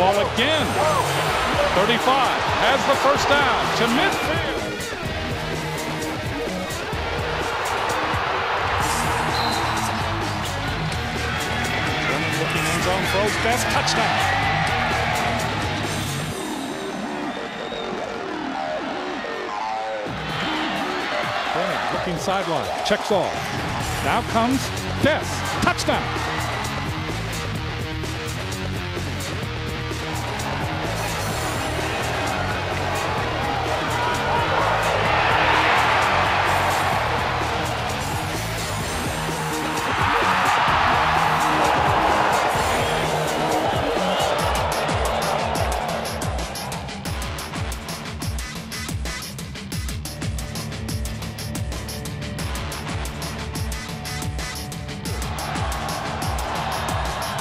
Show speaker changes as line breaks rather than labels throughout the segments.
ball again. 35 has the first down to midfield. Looking end zone, throws best touchdown. Looking sideline, checks off. Now comes Bess, touchdown.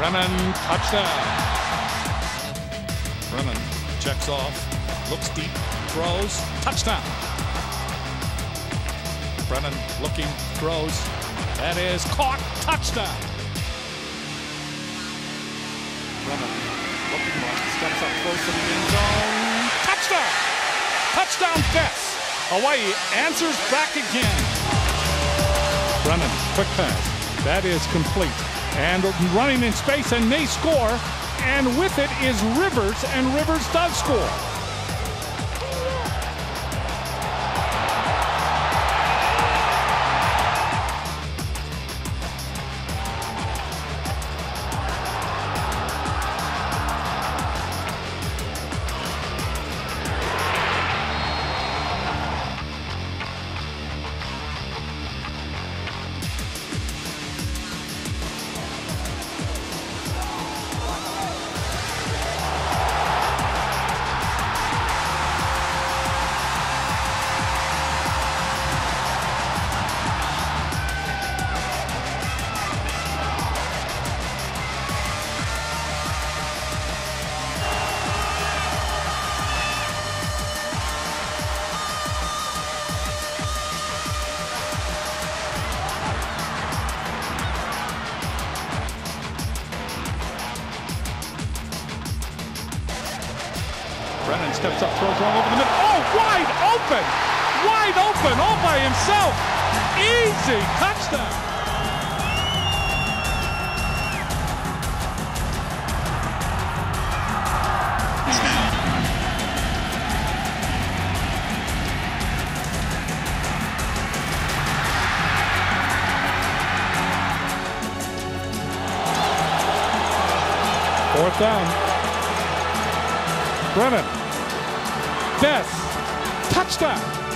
Brennan touchdown. Brennan checks off, looks deep, throws, touchdown. Brennan looking, throws. That is caught, touchdown. Brennan looking right, steps up close to the end zone. Touchdown! Touchdown, Bess. Hawaii answers back again. Brennan, quick pass. That is complete. And running in space and may score. And with it is Rivers, and Rivers does score. Brennan steps up, throws long over the middle. Oh, wide open! Wide open, all by himself. Easy touchdown. Fourth down. Brennan. Bess. Touchdown.